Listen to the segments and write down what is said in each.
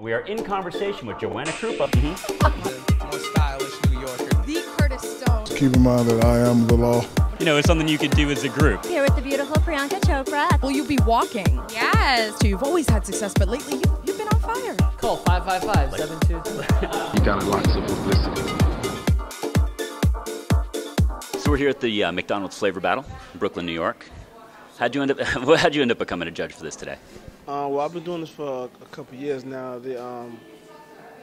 We are in conversation with Joanna Krupa. the most stylish New Yorker. The Curtis Stone. Keep in mind that I am the law. You know, it's something you could do as a group. Here with the beautiful Priyanka Chopra. Will you be walking? Yes. So you've always had success, but lately you, you've been on fire. Call 555 722. You got lots of publicity. So we're here at the uh, McDonald's Flavor Battle, in Brooklyn, New York. How'd you end up? How'd you end up becoming a judge for this today? Uh, well, I've been doing this for a, a couple years now. They um,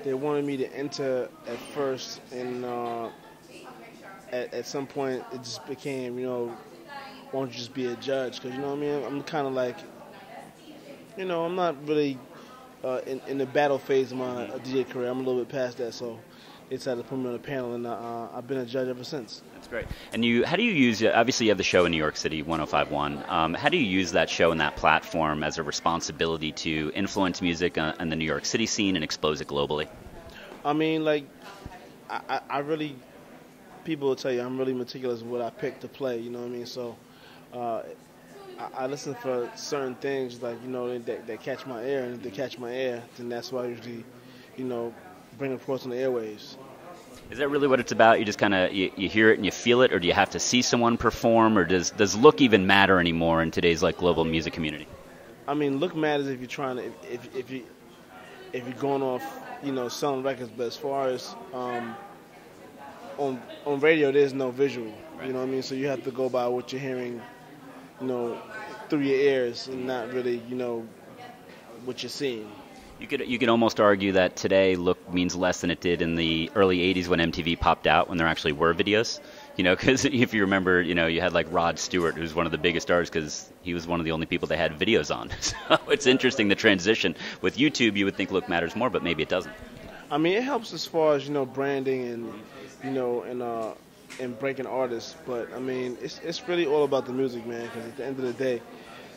they wanted me to enter at first, and uh, at, at some point it just became, you know, why don't you just be a judge? Because you know what I mean. I'm kind of like, you know, I'm not really uh, in, in the battle phase of my DJ career. I'm a little bit past that, so they at to put me on the panel, and uh, I've been a judge ever since. That's great. And you, how do you use? Obviously, you have the show in New York City, 105.1. Um, how do you use that show and that platform as a responsibility to influence music on, on the New York City scene and expose it globally? I mean, like, I, I, I really, people will tell you I'm really meticulous with what I pick to play. You know what I mean? So, uh, I, I listen for certain things like you know that, that catch my ear, and if they catch my ear, then that's why I usually, you know, bring across on the airwaves. Is that really what it's about? You just kind of you, you hear it and you feel it, or do you have to see someone perform, or does does look even matter anymore in today's like global music community? I mean, look matters if you're trying to if, if, if you if you're going off, you know, selling records. But as far as um, on on radio, there's no visual. You know what I mean? So you have to go by what you're hearing, you know, through your ears, and not really, you know, what you're seeing. You could you could almost argue that today look means less than it did in the early '80s when MTV popped out, when there actually were videos. You know, because if you remember, you know, you had like Rod Stewart, who's one of the biggest stars because he was one of the only people they had videos on. So it's interesting the transition with YouTube. You would think look matters more, but maybe it doesn't. I mean, it helps as far as you know branding and you know and uh and breaking artists. But I mean, it's it's really all about the music, man. Because at the end of the day,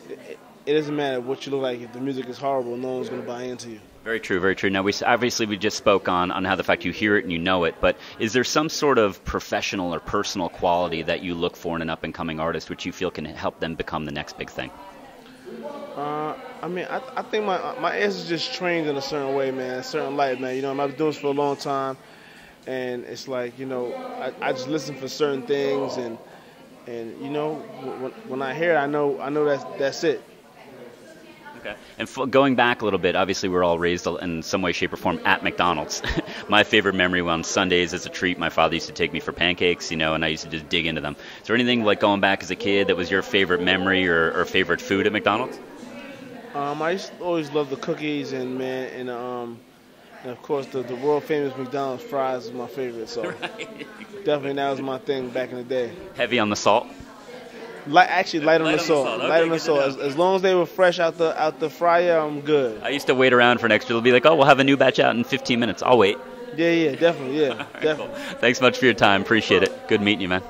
it, it doesn't matter what you look like. If the music is horrible, no one's going to buy into you. Very true, very true. Now, we obviously we just spoke on on how the fact you hear it and you know it, but is there some sort of professional or personal quality that you look for in an up and coming artist, which you feel can help them become the next big thing? Uh, I mean, I, I think my my ears is just trained in a certain way, man, a certain light, man. You know, I've been doing this for a long time, and it's like you know, I, I just listen for certain things, and and you know, when, when I hear it, I know I know that's that's it. Okay. And f- going back a little bit, obviously we're all raised in some way, shape, or form at McDonald's. my favorite memory on Sundays as a treat, my father used to take me for pancakes, you know, and I used to just dig into them. Is there anything like going back as a kid that was your favorite memory or, or favorite food at McDonald's? Um, I used to always love the cookies and man, and um, and of course the, the world famous McDonald's fries is my favorite. So definitely that was my thing back in the day. Heavy on the salt? Light, actually, light, on Light the on the salt. Okay, light on the salt. As, as long as they were fresh out the out the fryer, I'm good. I used to wait around for an extra. They'll be like, oh, we'll have a new batch out in 15 minutes. I'll wait. Yeah, yeah, definitely, yeah, definitely. cool. Thanks much for your time. Appreciate it. Good meeting you, man.